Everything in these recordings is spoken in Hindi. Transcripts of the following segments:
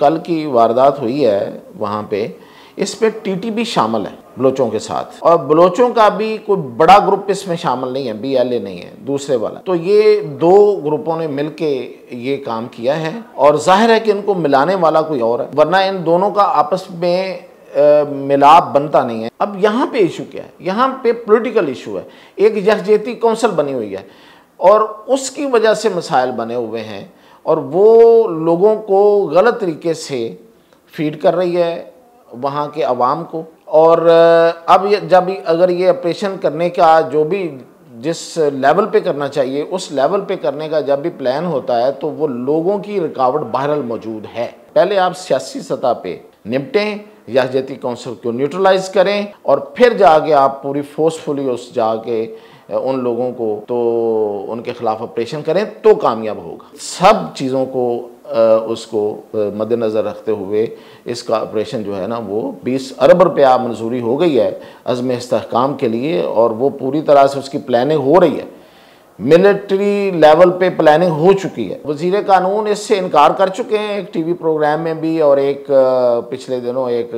कल की वारदात हुई है वहाँ पे इस पे टीटीबी शामिल है बलोचों के साथ। और बलोचों का भी कोई बड़ा ग्रुप इसमें शामिल नहीं है बी एल ए नहीं है दूसरे वाला। तो ये दो ग्रुपों ने मिलके ये काम किया है और ज़ाहिर है कि इनको मिलाने वाला कोई और है वरना इन दोनों का आपस में आ, मिलाप बनता नहीं है। अब यहाँ पे इशू क्या है? यहाँ पे पॉलिटिकल इशू है। एक यकजहती कौंसल बनी हुई है और उसकी वजह से मसाइल बने हुए हैं और वो लोगों को गलत तरीके से फ़ीड कर रही है वहाँ के आवाम को। और अब जब अगर ये ऑपरेशन करने का जो भी जिस लेवल पे करना चाहिए, उस लेवल पे करने का जब भी प्लान होता है तो वो लोगों की रुकावट बहरल मौजूद है। पहले आप सियासी सतह पे निपटें यहजती काउंसिल को न्यूट्रलाइज करें, और फिर जाके आप पूरी फोर्सफुली उस जाके उन लोगों को तो उनके खिलाफ ऑपरेशन करें तो कामयाब होगा। सब चीज़ों को उसको मद्देनज़र रखते हुए इसका ऑपरेशन जो है ना, वो 20 अरब रुपया मंजूरी हो गई है अज़म इसकाम के लिए और वो पूरी तरह से उसकी प्लानिंग हो रही है। मिलिट्री लेवल पे प्लानिंग हो चुकी है। वज़ीर कानून इससे इनकार कर चुके हैं, एक टीवी प्रोग्राम में भी और एक पिछले दिनों एक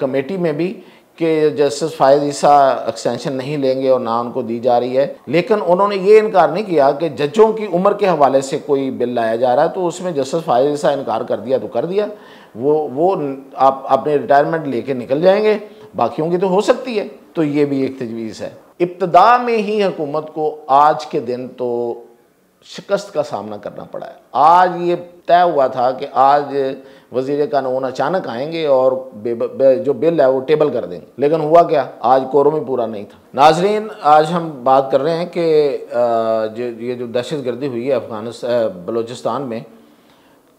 कमेटी में भी। कि जस्टिस फायद ईसा एक्सटेंशन नहीं लेंगे और ना उनको दी जा रही है। लेकिन उन्होंने ये इनकार नहीं किया कि जजों की उम्र के हवाले से कोई बिल लाया जा रहा है तो उसमें जस्टिस फायद ईसा इनकार कर दिया तो कर दिया। वो वो आप, अपने रिटायरमेंट लेके निकल जाएँगे। बाकियों की तो हो सकती है। तो ये भी एक तजवीज़ है। इब्तदा में ही हुकूमत को आज के दिन तो शिकस्त का सामना करना पड़ा है। आज ये तय हुआ था कि आज वज़ीर कानून अचानक आएँगे और बे, बे, जो बिल है वो टेबल कर देंगे। लेकिन हुआ क्या? आज कोरों में पूरा नहीं था। नाजरीन आज हम बात कर रहे हैं कि जो ये जो दहशत गर्दी हुई है अफ़गानिस्तान बलूचिस्तान में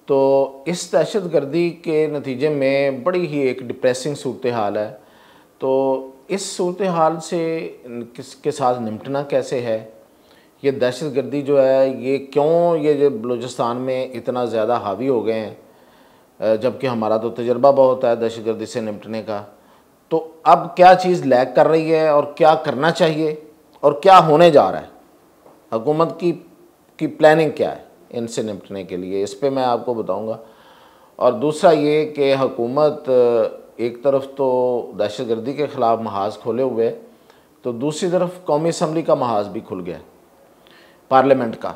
तो इस दहशत गर्दी के नतीजे में बड़ी ही एक डिप्रेसिंग सूरत हाल है। तो इस सूरत हाल से किसके साथ निपटना कैसे है? ये दहशत गर्दी जो है, ये क्यों ये जो बलूचिस्तान में इतना ज़्यादा हावी हो गए हैं? जबकि हमारा तो तजर्बा बहुत है दहशत गर्दी से निपटने का। तो अब क्या चीज़ लैक कर रही है और क्या करना चाहिए और क्या होने जा रहा है? हुकूमत की की प्लानिंग क्या है इनसे निपटने के लिए? इस पर मैं आपको बताऊँगा। और दूसरा ये कि हुकूमत एक तरफ़ तो दहशत गर्दी के ख़िलाफ़ महाज खोले हुए तो दूसरी तरफ़ कौमी असम्बली का महाज भी खुल गया पार्लियामेंट का।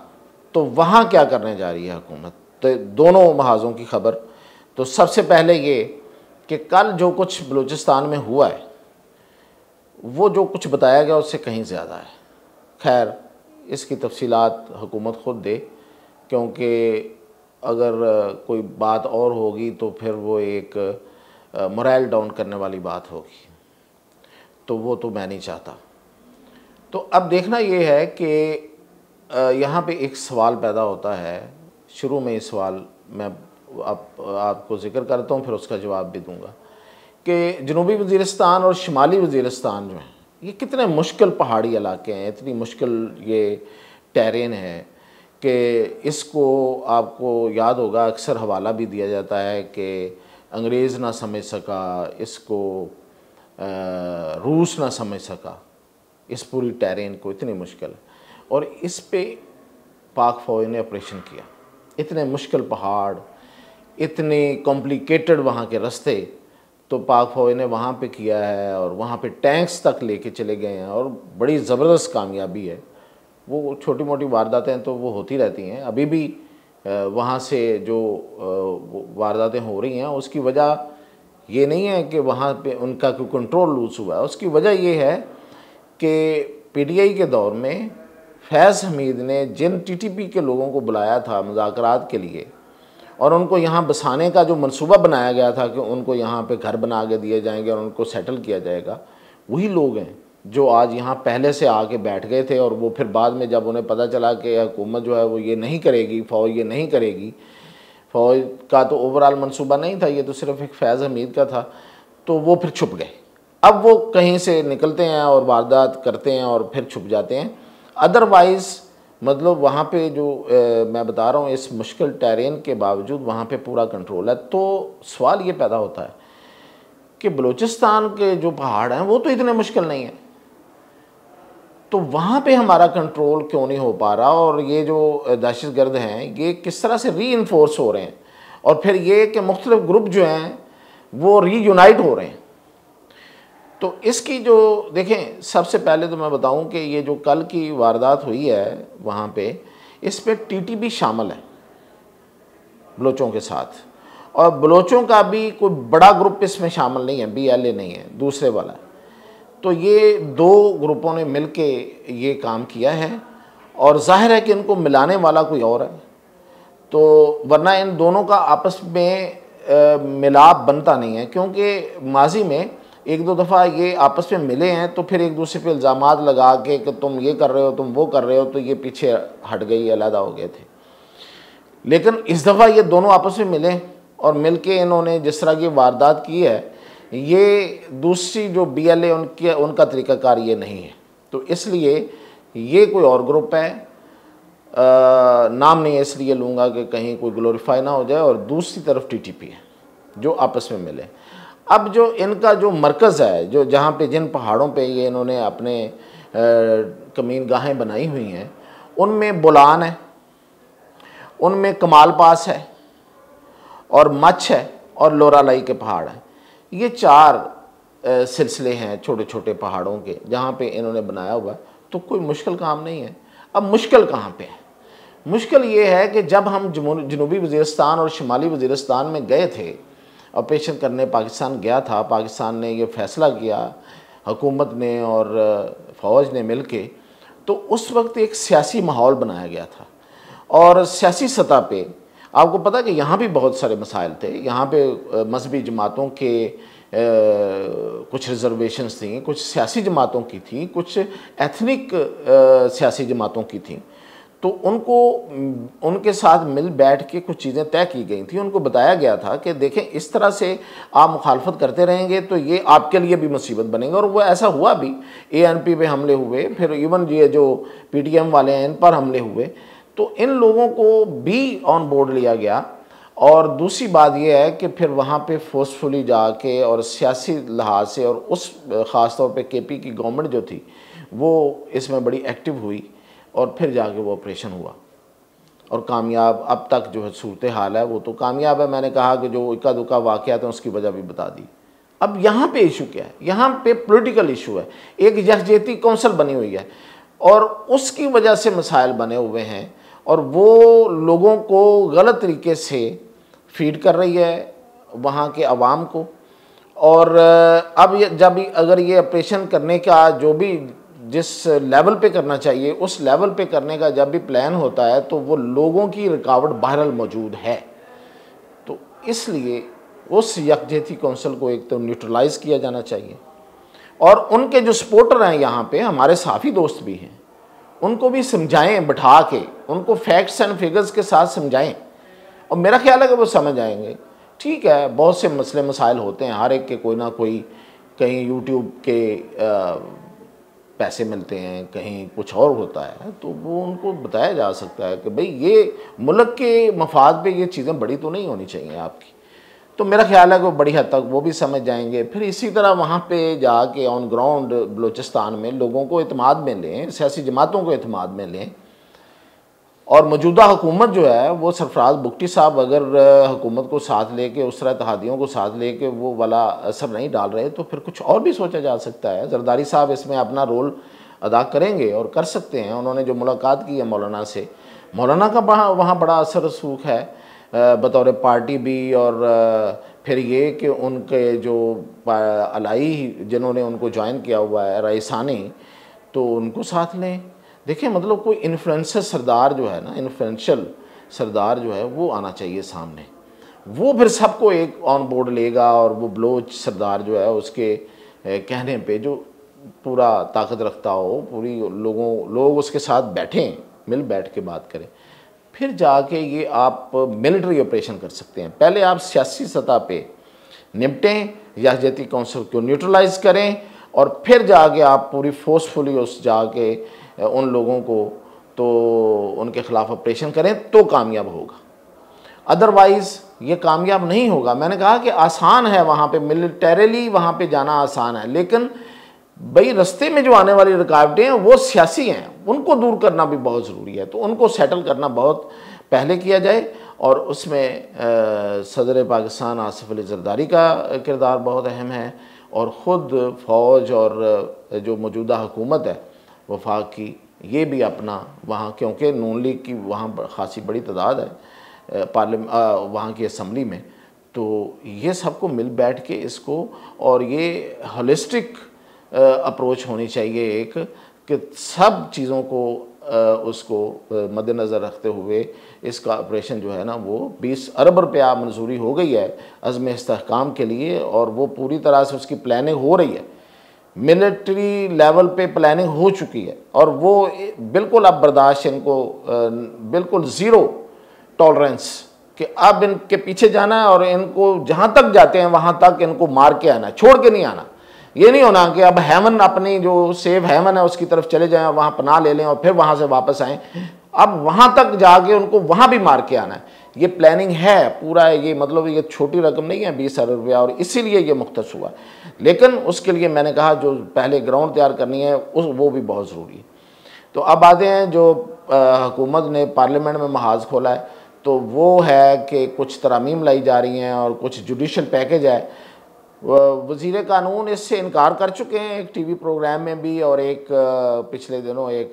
तो वहाँ क्या करने जा रही है हुकूमत? तो दोनों महाजों की खबर। तो सबसे पहले ये कि कल जो कुछ बलूचिस्तान में हुआ है, वो जो कुछ बताया गया उससे कहीं ज़्यादा है। खैर, इसकी तफसीलात हुकूमत ख़ुद दे, क्योंकि अगर कोई बात और होगी तो फिर वो एक मोरल डाउन करने वाली बात होगी। तो वो तो मैं नहीं चाहता। तो अब देखना ये है कि यहाँ पे एक सवाल पैदा होता है। शुरू में इस सवाल मैं आप, आपको ज़िक्र करता हूँ फिर उसका जवाब भी दूँगा कि जनूबी वज़ीरस्तान और शुमाली वज़ीरस्तान जो हैं ये कितने मुश्किल पहाड़ी इलाके हैं इतनी मुश्किल ये टेरेन है कि इसको आपको याद होगा अक्सर हवाला भी दिया जाता है कि अंग्रेज़ ना समझ सका इसको रूस ना समझ सका। इस पूरी टेरेन को इतनी मुश्किल है। और इस पे पाक फ़ौज ने ऑपरेशन किया। इतने मुश्किल पहाड़, इतने कॉम्प्लिकेटेड वहाँ के रास्ते तो पाक फ़ौज ने वहाँ पे किया है और वहाँ पे टैंक्स तक लेके चले गए हैं और बड़ी ज़बरदस्त कामयाबी है। वो छोटी मोटी वारदातें तो वो होती रहती हैं। अभी भी वहाँ से जो वारदातें हो रही हैं, उसकी वजह ये नहीं है कि वहाँ पे उनका कोई कंट्रोल लूज हुआ है। उसकी वजह ये है कि पीटीआई के दौर में फैज़ हमीद ने जिन टीटीपी के लोगों को बुलाया था मुजाकर के लिए, और उनको यहाँ बसाने का जो मनसूबा बनाया गया था कि उनको यहाँ पे घर बना के दिए जाएँगे और उनको सेटल किया जाएगा, वही लोग हैं जो आज यहाँ पहले से आके बैठ गए थे और वो फिर बाद में जब उन्हें पता चला कि हुकूमत जो है वो ये नहीं करेगी, फ़ौज ये नहीं करेगी, फ़ौज का तो ओवरऑल मनसूबा नहीं था, ये तो सिर्फ़ एक फैज़ हमीद का था तो वो फिर छुप गए। अब वो कहीं से निकलते हैं और वारदात करते हैं और फिर छुप जाते हैं। अदरवाइज़ मतलब वहाँ पे जो ए, मैं बता रहा हूँ इस मुश्किल टेरेन के बावजूद वहाँ पे पूरा कंट्रोल है। तो सवाल ये पैदा होता है कि बलूचिस्तान के जो पहाड़ हैं वो तो इतने मुश्किल नहीं है। तो वहाँ पे हमारा कंट्रोल क्यों नहीं हो पा रहा? और ये जो दहशत गर्द हैं ये किस तरह से री हो रहे हैं? और फिर ये कि मुख्तलिफ़ ग्रुप जो हैं वो रीयूनाइट हो रहे हैं। तो इसकी जो, देखें, सबसे पहले तो मैं बताऊँ कि ये जो कल की वारदात हुई है वहाँ पे, इस पर टी टीटीबी शामिल है, बलोचों के साथ। और बलोचों का भी कोई बड़ा ग्रुप इसमें शामिल नहीं है बी एल ए नहीं है, दूसरे वाला। तो ये दो ग्रुपों ने मिल के ये काम किया है, और ज़ाहिर है कि इनको मिलाने वाला कोई और है। तो वरना इन दोनों का आपस में मिलाप बनता नहीं है, क्योंकि माजी में एक दो दफ़ा ये आपस में मिले हैं तो फिर एक दूसरे पे इल्ज़ाम लगा के कि तुम ये कर रहे हो तुम वो कर रहे हो तो ये पीछे हट गई अलहदा हो गए थे। लेकिन इस दफ़ा ये दोनों आपस में मिले और मिल के इन्होंने जिस तरह की वारदात की है ये दूसरी जो बी एल ए उनके उनका तरीक़ाकार ये नहीं है। तो इसलिए ये कोई और ग्रुप है आ, नाम नहीं इसलिए लूँगा कि कहीं कोई ग्लोरीफाई ना हो जाए और दूसरी तरफ़ टीटीपी है जो आपस में मिले। अब जो इनका जो मरकज़ है, जो जहाँ पे जिन पहाड़ों पे ये इन्होंने अपने कमीन गाहें बनाई हुई हैं, उनमें बुलान है, उनमें कमाल पास है, और मच्छ है, और लोरालाई के पहाड़ हैं। ये चार सिलसिले हैं छोटे छोटे पहाड़ों के, जहाँ पे इन्होंने बनाया हुआ तो कोई मुश्किल काम नहीं है। अब मुश्किल कहाँ पे है? मुश्किल ये है कि जब हम जनूबी वजीरस्तान और शुमाली वजीरस्तान में गए थे ऑपरेशन करने पाकिस्तान गया था पाकिस्तान ने ये फैसला किया हुकूमत ने और फ़ौज ने मिल के तो उस वक्त एक सियासी माहौल बनाया गया था। और सियासी सतह पे आपको पता कि यहाँ भी बहुत सारे मसाइल थे यहाँ पे मजहबी जमातों के ए, कुछ रिजर्वेशंस थी कुछ सियासी जमातों की थी कुछ एथनिक सियासी जमातों की थी। तो उनको, उनके साथ मिल बैठ के कुछ चीज़ें तय की गई थी। उनको बताया गया था कि देखें, इस तरह से आप मुखालफत करते रहेंगे तो ये आपके लिए भी मुसीबत बनेगा। और वो ऐसा हुआ भी ए एन पी पे हमले हुए, फिर इवन ये जो पी टी एम वाले हैं, इन पर हमले हुए। तो इन लोगों को भी ऑन बोर्ड लिया गया। और दूसरी बात यह है कि फिर वहाँ पे फोर्सफुली जाके और सियासी लिहाज से और उस ख़ास तौर पे केपी की गवर्नमेंट जो थी, वो इसमें बड़ी एक्टिव हुई। और फिर जाके वो ऑपरेशन हुआ। और कामयाब, अब तक जो है सूरत हाल है, वो तो कामयाब है। मैंने कहा कि जो इक्का दुक्का वाक़ हैं, उसकी वजह भी बता दी। अब यहाँ पे इशू क्या है? यहाँ पे पॉलिटिकल इशू है। एक यकजहती कौंसल बनी हुई है। और उसकी वजह से मसाइल बने हुए हैं। और वो लोगों को गलत तरीके से फ़ीड कर रही है वहाँ के अवाम को। और अब जब अगर ये ऑपरेशन करने का जो भी जिस लेवल पे करना चाहिए उस लेवल पे करने का जब भी प्लान होता है तो वो लोगों की रुकावट बहरल मौजूद है। तो इसलिए उस यकजहती कौंसिल को एक तो न्यूट्रलाइज किया जाना चाहिए। और उनके जो सपोर्टर हैं यहाँ पे हमारे साफ़ी दोस्त भी हैं उनको भी समझाएँ बैठा के उनको फैक्ट्स एंड फिगर्स के साथ समझाएँ। और मेरा ख्याल है कि वो समझ आएँगे। ठीक है बहुत से मसले मसाइल होते हैं हर एक के कोई ना कोई कहीं यूट्यूब के आ, पैसे मिलते हैं, कहीं कुछ और होता है तो वो उनको बताया जा सकता है कि भाई ये मुल्क के मफाद पे ये चीज़ें बड़ी तो नहीं होनी चाहिए आपकी। तो मेरा ख्याल है कि बड़ी हद तक वो भी समझ जाएँगे। फिर इसी तरह वहाँ पे जाके ऑन ग्राउंड बलूचिस्तान में लोगों को अतमाद में लें, सियासी जमातों को अतमाद में लें और मौजूदा हुकूमत जो है, वो सरफराज बुगटी साहब अगर हुकूमत को साथ लेके, उस तरह इतिहादियों को साथ लेके वो वाला असर नहीं डाल रहे तो फिर कुछ और भी सोचा जा सकता है। जरदारी साहब इसमें अपना रोल अदा करेंगे और कर सकते हैं। उन्होंने जो मुलाकात की है मौलाना से, मौलाना का वहाँ बड़ा असर रसूख है। बतौर पार्टी भी और फिर ये कि उनके जो अलाई जिन्होंने उनको ज्वाइन किया हुआ है रईसानी तो उनको साथ लें। देखिए मतलब कोई इन्फ्लुएंसर सरदार जो है ना इन्फ्लुएंशल सरदार जो है, वो आना चाहिए सामने। वो फिर सबको एक ऑन बोर्ड लेगा और वो बलोच सरदार जो है, उसके कहने पे जो पूरा ताकत रखता हो, पूरी लोगों, लोग उसके साथ बैठें, मिल बैठ के बात करें। फिर जाके ये आप मिलिट्री ऑपरेशन कर सकते हैं। पहले आप सियासी सतह पे निपटें यहजती काउंसिल को न्यूट्रलाइज करें और फिर जाके आप पूरी फोर्सफुली उस जाके उन लोगों को तो उनके ख़िलाफ़ ऑपरेशन करें तो कामयाब होगा। अदरवाइज़ ये कामयाब नहीं होगा। मैंने कहा कि आसान है वहाँ पे मिलिटरीली वहाँ पे जाना आसान है, लेकिन भाई रस्ते में जो आने वाली रुकावटें हैं, वो सियासी हैं। उनको दूर करना भी बहुत ज़रूरी है। तो उनको सेटल करना बहुत पहले किया जाए, और उसमें सदर पाकिस्तान आसिफ अली जरदारी का किरदार बहुत अहम है, और ख़ुद फ़ौज और जो मौजूदा हुकूमत है वफाक की, ये भी अपना वहाँ, क्योंकि नून लीग की वहाँ खासी बड़ी तादाद है पार्लियामेंट वहाँ की असम्बली में। तो ये सबको मिल बैठ के इसको, और ये हलिस्टिक अप्रोच होनी चाहिए एक, कि सब चीज़ों को उसको मद्देनज़र रखते हुए इसका ऑपरेशन जो है ना, वो 20 अरब रुपया मंजूरी हो गई है अज़म इसकाम के लिए, और वो पूरी तरह से उसकी प्लानिंग हो रही है। मिलिट्री लेवल पे प्लानिंग हो चुकी है और वो बिल्कुल अब बर्दाश्त इनको बिल्कुल ज़ीरो टॉलरेंस कि अब इनके पीछे जाना है और इनको जहाँ तक जाते हैं, वहाँ तक इनको मार के आना छोड़ के नहीं आना। ये नहीं होना कि अब हेमन अपनी जो सेव हेमन है, उसकी तरफ़ चले जाएँ, वहाँ पना ले लें और फिर वहाँ से वापस आएँ। अब वहाँ तक जाके उनको वहाँ भी मार के आना है। ये प्लानिंग है, पूरा ये मतलब ये छोटी रकम नहीं है, बीस हज़ार रुपया, और इसीलिए ये मुख्त हुआ। लेकिन उसके लिए मैंने कहा, जो पहले ग्राउंड तैयार करनी है, उस, वो भी बहुत ज़रूरी है। तो अब आते हैं, जो हुकूमत ने पार्लियामेंट में महाज खोला है तो वो है कि कुछ तरामीम लाई जा रही हैं और कुछ जुडिशल पैकेज है। वज़ीर कानून इससे इनकार कर चुके हैं, एक टीवी प्रोग्राम में भी और एक पिछले दिनों एक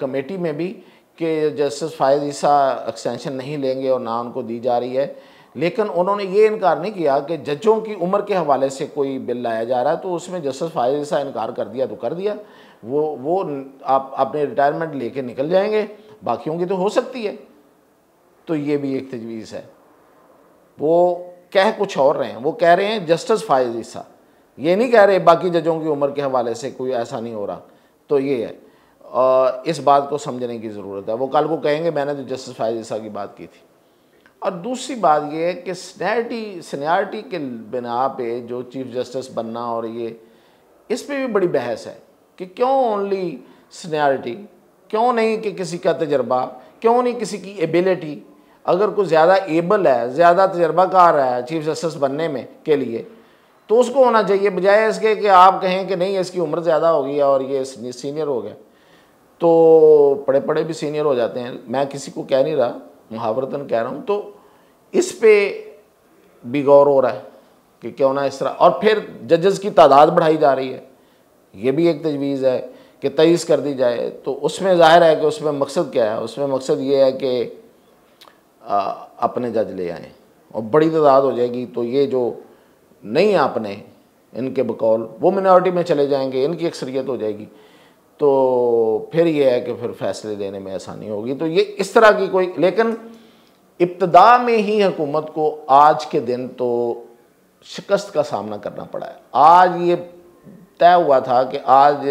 कमेटी में भी। कि जस्टिस फायद ईसा एक्सटेंशन नहीं लेंगे और ना उनको दी जा रही है। लेकिन उन्होंने ये इनकार नहीं किया कि जजों की उम्र के हवाले से कोई बिल लाया जा रहा है तो उसमें जस्टिस फायद ईसा इनकार कर दिया तो कर दिया। वो वो आप अपने रिटायरमेंट लेके निकल जाएँगे बाकियों की तो हो सकती है। तो ये भी एक तजवीज़ है। वो कह कुछ और रहे हैं। वो कह रहे हैं जस्टिस फायज ईसा ये नहीं कह रहे बाकी जजों की उम्र के हवाले से कोई ऐसा नहीं हो रहा। तो ये है। इस बात को समझने की ज़रूरत है। वो कल को कहेंगे, मैंने तो जस्टिस फायज की बात की थी। और दूसरी बात ये है कि स्नैरिटी सीनियरिटी के बिना पे जो चीफ जस्टिस बनना और ये, इस पर भी बड़ी बहस है कि क्यों ओनली सीनियरिटी क्यों नहीं कि किसी का तजर्बा? क्यों नहीं किसी की एबिलिटी अगर कोई ज़्यादा एबल है, ज़्यादा तजर्बाकार है चीफ जस्टिस बनने में के लिए तो उसको होना चाहिए। बजाय इसके कि आप कहें कि नहीं, इसकी उम्र ज़्यादा हो गई और ये सीनियर हो गया। तो पड़े पड़े भी सीनियर हो जाते हैं। मैं किसी को कह नहीं रहा मुहावरतन कह रहा हूँ। तो इस पर भी गौर हो रहा है कि क्यों ना इस तरह। और फिर जजेस की तादाद बढ़ाई जा रही है। ये भी एक तजवीज़ है कि तेईस कर दी जाए। तो उसमें ज़ाहिर है कि उसमें मकसद क्या है? उसमें मकसद ये है कि आ, अपने जज ले आए और बड़ी तादाद हो जाएगी। तो ये जो नहीं आपने इनके बकौल वो मिनॉरिटी में चले जाएँगे। इनकी अक्सरियत हो जाएगी। तो फिर ये है कि फिर फैसले लेने में आसानी होगी। तो ये इस तरह की कोई लेकिन इब्तदा में ही हुकूमत को आज के दिन तो शिकस्त का सामना करना पड़ा है। आज ये तय हुआ था कि आज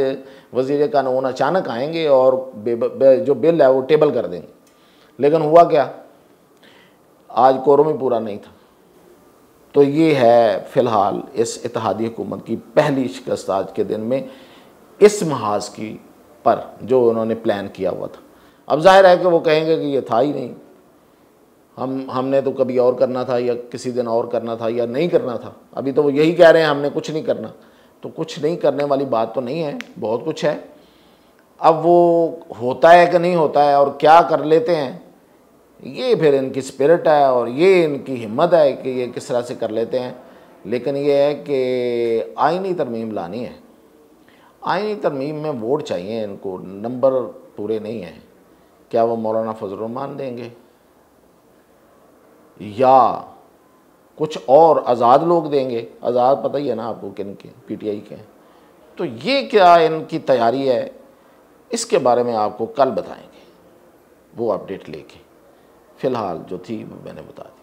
वज़ीर कानून अचानक आएँगे और बे, बे, जो बिल है वो टेबल कर देंगे। लेकिन हुआ क्या? आज कोरम ही पूरा नहीं था। तो ये है फ़िलहाल इस इतिहादी हुकूमत की पहली शिकस्त आज के दिन में। इस महाज की पर जो उन्होंने प्लान किया हुआ था। अब ज़ाहिर है कि वो कहेंगे कि ये था ही नहीं। हम, हमने तो कभी और करना था या किसी दिन और करना था या नहीं करना था। अभी तो वो यही कह रहे हैं, हमने कुछ नहीं करना। तो कुछ नहीं करने वाली बात तो नहीं है, बहुत कुछ है। अब वो होता है कि नहीं होता है और क्या कर लेते हैं, ये फिर इनकी स्पिरिट है और ये इनकी हिम्मत है कि ये किस तरह से कर लेते हैं। लेकिन ये है कि आइनी तरमीम लानी है। आइनी तरमीम में वोट चाहिए, इनको नंबर पूरे नहीं हैं। क्या वो मौलाना फजलरहमान देंगे? या कुछ और आज़ाद लोग देंगे? आज़ाद पता ही है ना आपको किन के, पीटीआई के तो ये क्या इनकी तैयारी है? इसके बारे में आपको कल बताएँगे। वो अपडेट लेके। फ़िलहाल जो थी, वो मैंने बता दी।